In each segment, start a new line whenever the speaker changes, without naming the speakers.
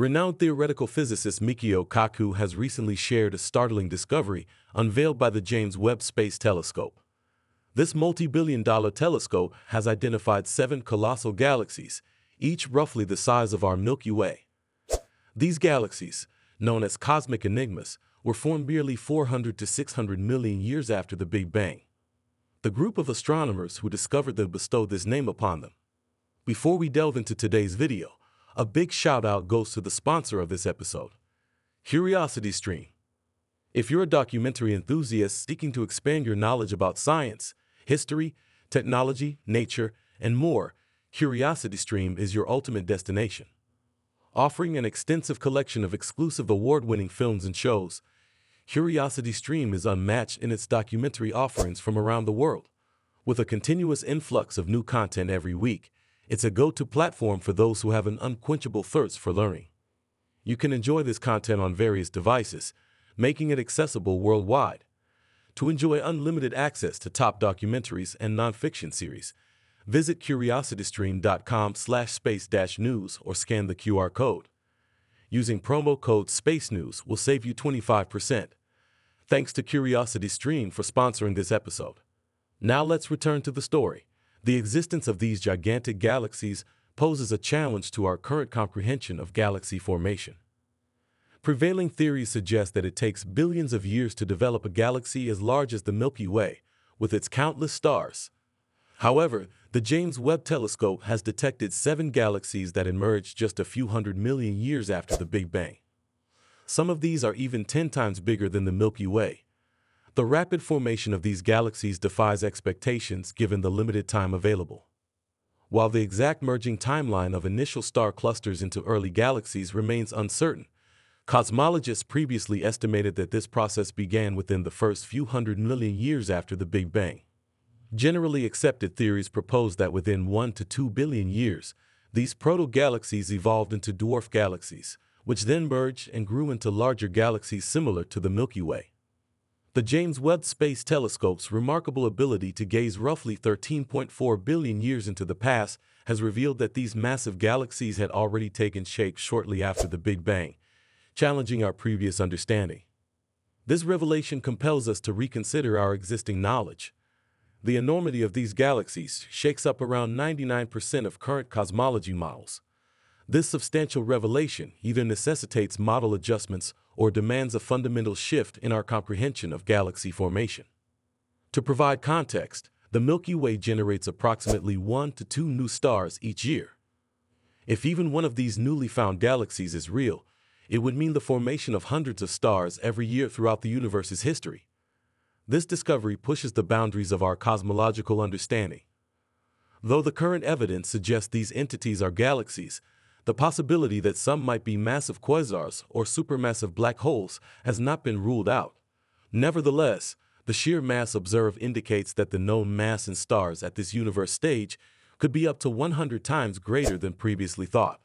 Renowned theoretical physicist Michio Kaku has recently shared a startling discovery unveiled by the James Webb Space Telescope. This multi-billion dollar telescope has identified seven colossal galaxies, each roughly the size of our Milky Way. These galaxies, known as cosmic enigmas, were formed merely 400 to 600 million years after the Big Bang. The group of astronomers who discovered them bestowed this name upon them. Before we delve into today's video, a big shout out goes to the sponsor of this episode, Curiosity Stream. If you're a documentary enthusiast seeking to expand your knowledge about science, history, technology, nature, and more, Curiosity Stream is your ultimate destination. Offering an extensive collection of exclusive award winning films and shows, Curiosity Stream is unmatched in its documentary offerings from around the world. With a continuous influx of new content every week, it's a go to platform for those who have an unquenchable thirst for learning. You can enjoy this content on various devices, making it accessible worldwide. To enjoy unlimited access to top documentaries and nonfiction series, visit curiositystream.com slash space-news or scan the QR code. Using promo code SPACE NEWS will save you 25%. Thanks to Curiosity Stream for sponsoring this episode. Now let's return to the story. The existence of these gigantic galaxies poses a challenge to our current comprehension of galaxy formation. Prevailing theories suggest that it takes billions of years to develop a galaxy as large as the Milky Way, with its countless stars. However, the James Webb Telescope has detected seven galaxies that emerged just a few hundred million years after the Big Bang. Some of these are even 10 times bigger than the Milky Way. The rapid formation of these galaxies defies expectations given the limited time available. While the exact merging timeline of initial star clusters into early galaxies remains uncertain, cosmologists previously estimated that this process began within the first few hundred million years after the Big Bang. Generally accepted theories propose that within 1 to 2 billion years, these proto-galaxies evolved into dwarf galaxies, which then merged and grew into larger galaxies similar to the Milky Way. The James Webb Space Telescope's remarkable ability to gaze roughly 13.4 billion years into the past has revealed that these massive galaxies had already taken shape shortly after the Big Bang, challenging our previous understanding. This revelation compels us to reconsider our existing knowledge. The enormity of these galaxies shakes up around 99% of current cosmology models. This substantial revelation either necessitates model adjustments or demands a fundamental shift in our comprehension of galaxy formation. To provide context, the Milky Way generates approximately one to two new stars each year. If even one of these newly found galaxies is real, it would mean the formation of hundreds of stars every year throughout the universe's history. This discovery pushes the boundaries of our cosmological understanding. Though the current evidence suggests these entities are galaxies, the possibility that some might be massive quasars or supermassive black holes has not been ruled out. Nevertheless, the sheer mass observed indicates that the known mass in stars at this universe stage could be up to 100 times greater than previously thought.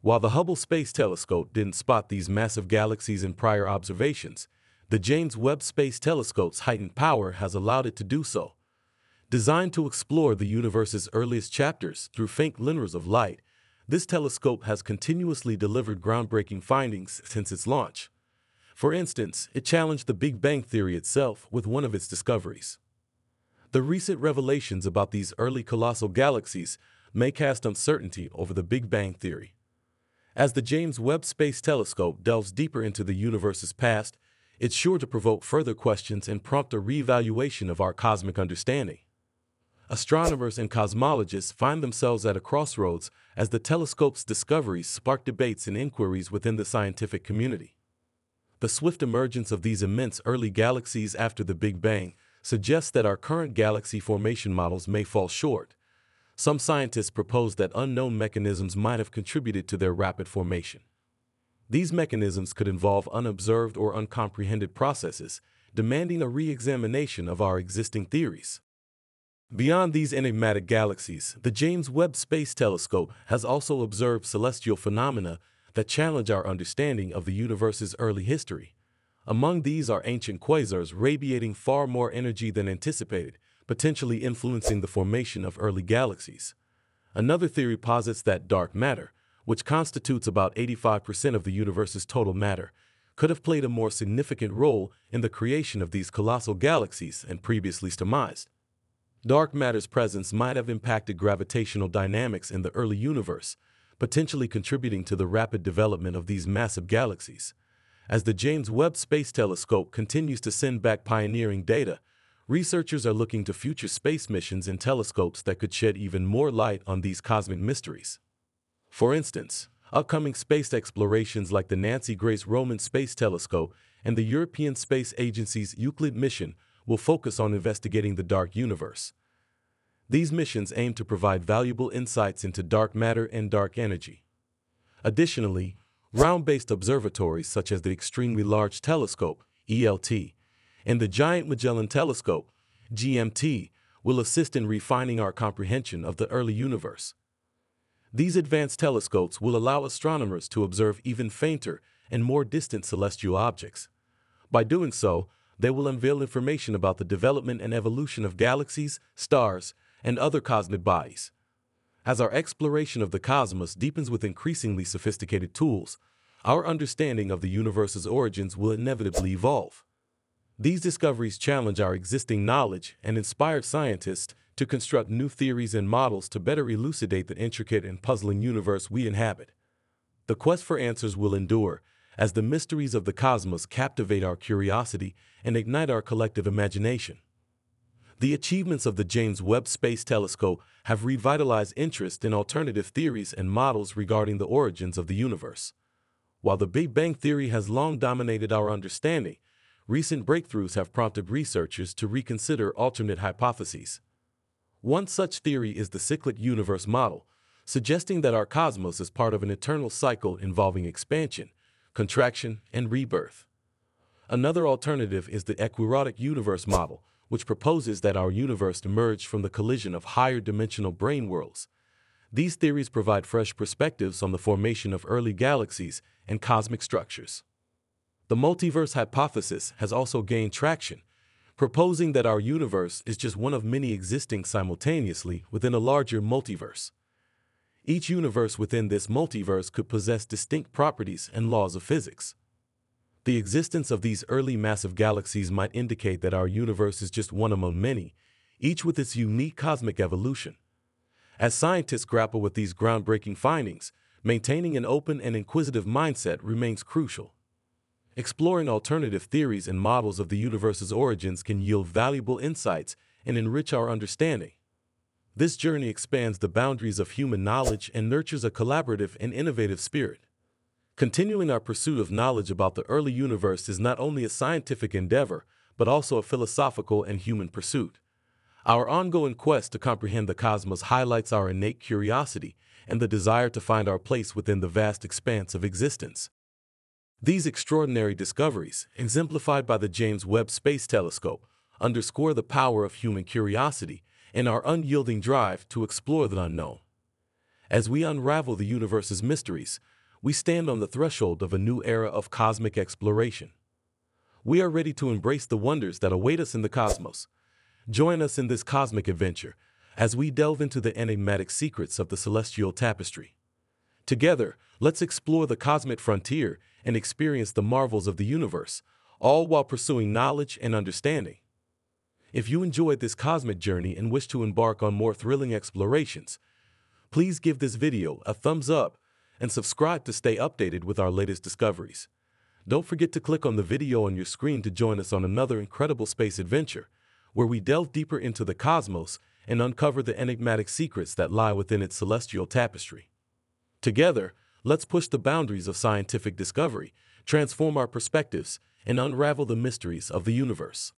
While the Hubble Space Telescope didn't spot these massive galaxies in prior observations, the James Webb Space Telescope's heightened power has allowed it to do so. Designed to explore the universe's earliest chapters through faint glimmers of light, this telescope has continuously delivered groundbreaking findings since its launch. For instance, it challenged the Big Bang Theory itself with one of its discoveries. The recent revelations about these early colossal galaxies may cast uncertainty over the Big Bang Theory. As the James Webb Space Telescope delves deeper into the universe's past, it's sure to provoke further questions and prompt a reevaluation of our cosmic understanding astronomers and cosmologists find themselves at a crossroads as the telescope's discoveries spark debates and inquiries within the scientific community. The swift emergence of these immense early galaxies after the Big Bang suggests that our current galaxy formation models may fall short. Some scientists propose that unknown mechanisms might have contributed to their rapid formation. These mechanisms could involve unobserved or uncomprehended processes, demanding a re examination of our existing theories. Beyond these enigmatic galaxies, the James Webb Space Telescope has also observed celestial phenomena that challenge our understanding of the universe's early history. Among these are ancient quasars radiating far more energy than anticipated, potentially influencing the formation of early galaxies. Another theory posits that dark matter, which constitutes about 85% of the universe's total matter, could have played a more significant role in the creation of these colossal galaxies and previously surmised. Dark matter's presence might have impacted gravitational dynamics in the early universe, potentially contributing to the rapid development of these massive galaxies. As the James Webb Space Telescope continues to send back pioneering data, researchers are looking to future space missions and telescopes that could shed even more light on these cosmic mysteries. For instance, upcoming space explorations like the Nancy Grace Roman Space Telescope and the European Space Agency's Euclid mission will focus on investigating the dark universe. These missions aim to provide valuable insights into dark matter and dark energy. Additionally, Ground-based observatories such as the Extremely Large Telescope, ELT, and the Giant Magellan Telescope, GMT, will assist in refining our comprehension of the early universe. These advanced telescopes will allow astronomers to observe even fainter and more distant celestial objects. By doing so, they will unveil information about the development and evolution of galaxies, stars, and other cosmic bodies. As our exploration of the cosmos deepens with increasingly sophisticated tools, our understanding of the universe's origins will inevitably evolve. These discoveries challenge our existing knowledge and inspire scientists to construct new theories and models to better elucidate the intricate and puzzling universe we inhabit. The quest for answers will endure as the mysteries of the cosmos captivate our curiosity and ignite our collective imagination. The achievements of the James Webb Space Telescope have revitalized interest in alternative theories and models regarding the origins of the universe. While the Big Bang Theory has long dominated our understanding, recent breakthroughs have prompted researchers to reconsider alternate hypotheses. One such theory is the cyclic universe model, suggesting that our cosmos is part of an eternal cycle involving expansion, contraction, and rebirth. Another alternative is the ekpyrotic universe model, which proposes that our universe emerged from the collision of higher dimensional brane worlds. These theories provide fresh perspectives on the formation of early galaxies and cosmic structures. The multiverse hypothesis has also gained traction, proposing that our universe is just one of many existing simultaneously within a larger multiverse. Each universe within this multiverse could possess distinct properties and laws of physics. The existence of these early massive galaxies might indicate that our universe is just one among many, each with its unique cosmic evolution. As scientists grapple with these groundbreaking findings, maintaining an open and inquisitive mindset remains crucial. Exploring alternative theories and models of the universe's origins can yield valuable insights and enrich our understanding. This journey expands the boundaries of human knowledge and nurtures a collaborative and innovative spirit. Continuing our pursuit of knowledge about the early universe is not only a scientific endeavor, but also a philosophical and human pursuit. Our ongoing quest to comprehend the cosmos highlights our innate curiosity and the desire to find our place within the vast expanse of existence. These extraordinary discoveries, exemplified by the James Webb Space Telescope, underscore the power of human curiosity and our unyielding drive to explore the unknown. As we unravel the universe's mysteries, we stand on the threshold of a new era of cosmic exploration. We are ready to embrace the wonders that await us in the cosmos. Join us in this cosmic adventure as we delve into the enigmatic secrets of the celestial tapestry. Together, let's explore the cosmic frontier and experience the marvels of the universe, all while pursuing knowledge and understanding. If you enjoyed this cosmic journey and wish to embark on more thrilling explorations, please give this video a thumbs up and subscribe to stay updated with our latest discoveries. Don't forget to click on the video on your screen to join us on another incredible space adventure, where we delve deeper into the cosmos and uncover the enigmatic secrets that lie within its celestial tapestry. Together, let's push the boundaries of scientific discovery, transform our perspectives, and unravel the mysteries of the universe.